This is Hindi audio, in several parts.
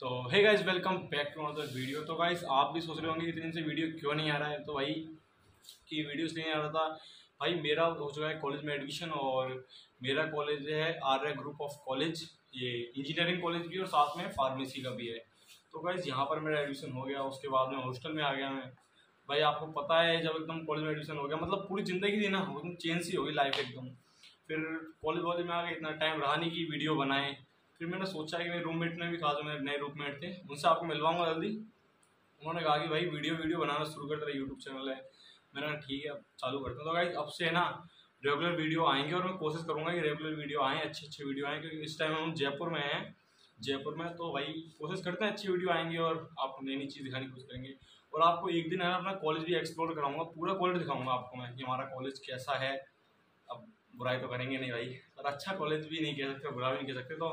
तो hey guys welcome back to another video तो गाइस आप भी सोच रहे होंगे इतने से वीडियो क्यों नहीं आ रहा है? तो भाई, कि वीडियो इसलिए नहीं आ रहा था। भाई, मेरा हो चुका है कॉलेज में एडमिशन और मेरा कॉलेज है आर्य ग्रुप ऑफ़ कॉलेज ये इंजीनियरिंग कॉलेज भी और साथ में फार्मेसी का भी है। तो गाइज़ यहाँ पर मेरा एडमिशन हो गया, उसके बाद में हॉस्टल में आ गया मैं। भाई, आपको पता है, जब एकदम कॉलेज में एडमिशन हो गया मतलब पूरी ज़िंदगी थी ना एकदम चेंज सी होगी लाइफ एकदम। फिर कॉलेज वॉलेज में आ गए इतना टाइम रहा नहीं कि वीडियो बनाए। फिर मैंने सोचा कि मेरे रूममेट ने भी कहा जो मेरे नए रूममेट थे। उनसे आपको मिलवाऊँगा जल्दी। उन्होंने कहा कि भाई वीडियो वीडियो बनाना शुरू कर, तेरा यूट्यूब चैनल है। मैंने कहा, ठीक है, अब चालू करते हैं। तो भाई अब से ना रेगुलर वीडियो आएँगे और मैं कोशिश करूँगा कि रेगुलर वीडियो आएँ अच्छे अच्छे वीडियो आएँ, क्योंकि इस टाइम हम जयपुर में हैं। जयपुर में तो भाई, कोशिश करते हैं अच्छी वीडियो आएँगी और आपको नई नई चीज़ दिखाने की कोशिश करेंगे। और आपको एक दिन है अपना कॉलेज भी एक्सप्लोर कराऊँगा, पूरा कॉलेज दिखाऊँगा आपको मैं कि हमारा कॉलेज कैसा है। अब बुराई तो करेंगे नहीं भाई और अच्छा कॉलेज भी नहीं कह सकते, बुरा भी नहीं कह सकते तो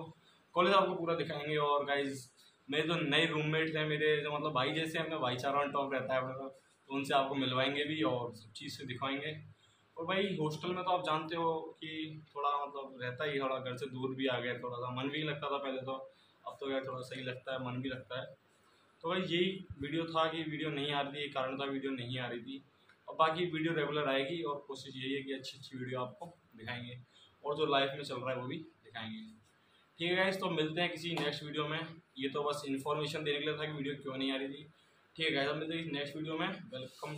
कॉलेज आपको पूरा दिखाएँगे और गाइज़ मेरे जो नए रूममेट हैं मेरे, जो मतलब भाई जैसे अपने भाईचारा ऑन टॉप रहता है अपने तो उनसे आपको मिलवाएँगे भी और सब चीज़ से दिखाएँगे। और भाई हॉस्टल में तो आप जानते हो कि थोड़ा मतलब रहता ही थोड़ा घर से दूर भी आ गया थोड़ा सा मन भी लगता था पहले तो अब तो यार थोड़ा सही लगता है, मन भी लगता है। तो भाई यही वीडियो था कि वीडियो नहीं आ रही थी कारण था वीडियो नहीं आ रही थी। और बाकी वीडियो रेगुलर आएगी और कोशिश यही है कि अच्छी अच्छी वीडियो आपको दिखाएँगे और जो लाइफ में चल रहा है वो भी दिखाएँगे। ठीक है गाइज़ तो मिलते हैं किसी नेक्स्ट वीडियो में। ये तो बस इन्फॉर्मेशन देने के लिए था कि वीडियो क्यों नहीं आ रही थी। ठीक है गाइज़ तो मिलते हैं नेक्स्ट वीडियो में। वेलकम